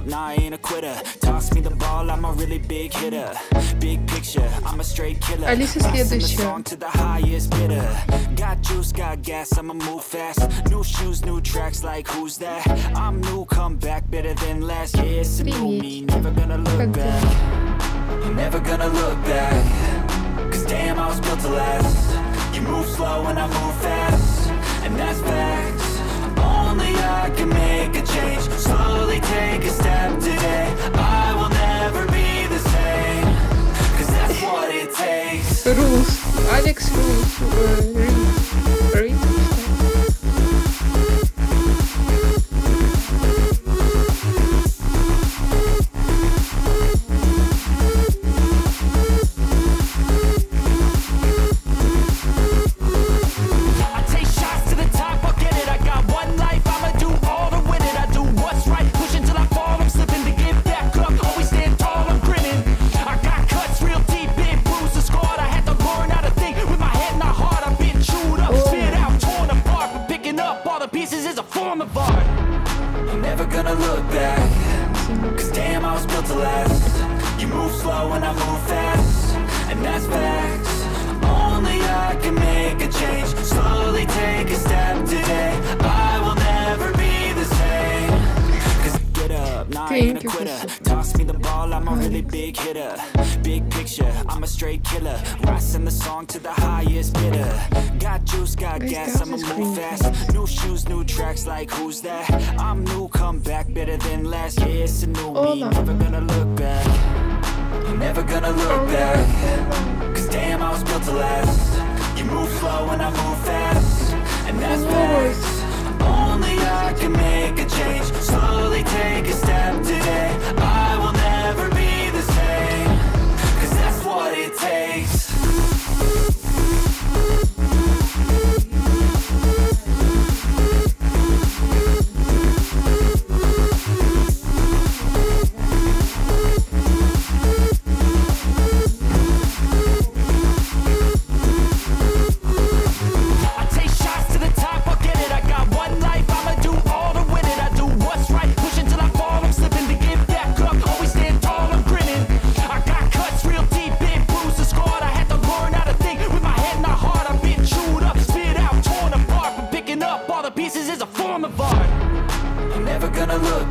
up, nah, I ain't a quitter Toss me the ball, I'm a really big hitter Big picture, I'm a straight killer Алиса Passing the следующая. song to the highest bidder Got juice, got gas, I'ma move fast New shoes, new tracks, like who's that? I'm new, come back, better than last Yeah, it's a new Привет. me, never gonna look Как back дела? Never gonna look back Cause damn, I was built to last You move slow and I move fast And that's facts Only I can make a change Slowly take a step today I will never be the same. Cause that's what it takes. Rules, Alex Rules, uh, slow and I move fast And that's facts. Only I can make a change. Slowly take a step today. I will never be the same. Cause get up, I ain't a Thank you for quitter. Toss me the ball, I'm a really big hitter. Big picture, I'm a straight killer. Rising the song to the highest bidder. Got juice, got gas, I'ma move fast. New shoes, new tracks, like who's that? I'm new, come back better than last Yeah, it's a new me, never gonna look back Never gonna look back. Cause damn, I was built to last. You move slow and I move fast. And that's facts. Only I can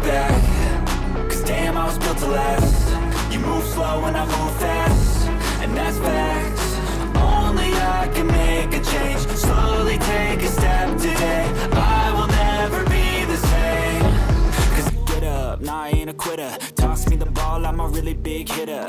back, cause damn, I was built to last. You move slow and I move fast, and that's facts. Only I can make a change. Slowly take a step today. I will never be the same. Cause I get up, nah, I ain't a quitter. Toss me the ball, I'm a really big hitter.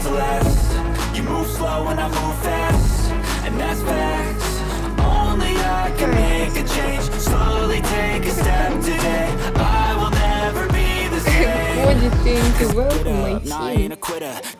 built to last. You move slow and I move fast. And that's facts. Only I can make a change. Slowly take a step today. I will never be the same What do you think? My team.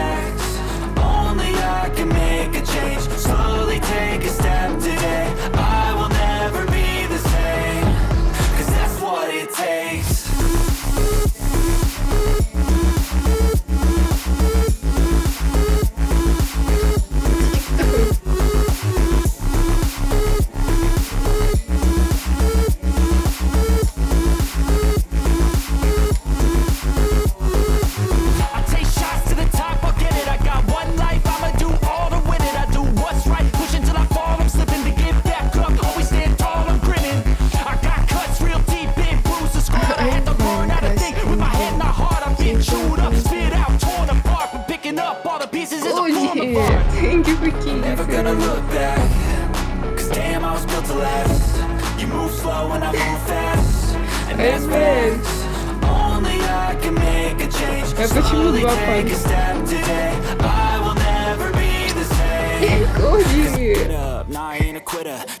ever look back Cause damn, I was built to last. You move slow and I move fast. And that's facts Only I can make a change. Slowly take a step today. I will never be the same. Up, nah, I ain't a quitter.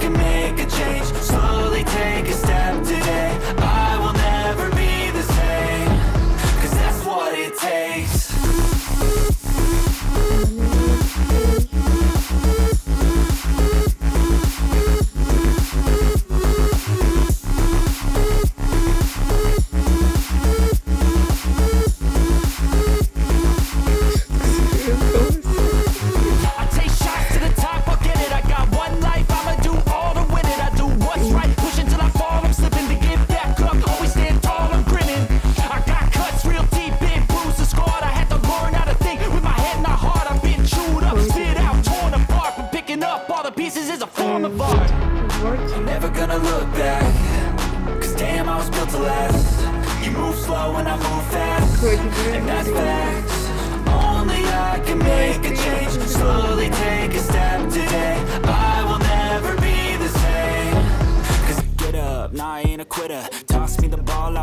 Can make a change. Slowly take a step today. I will to last. You move slow and I move fast. And that's facts. Only I can make a change. Slowly take a step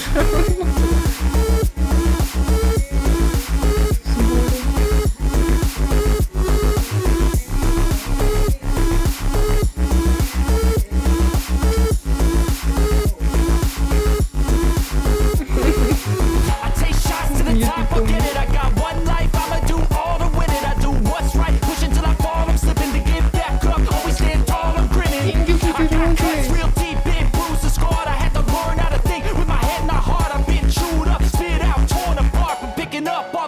ハハハハ!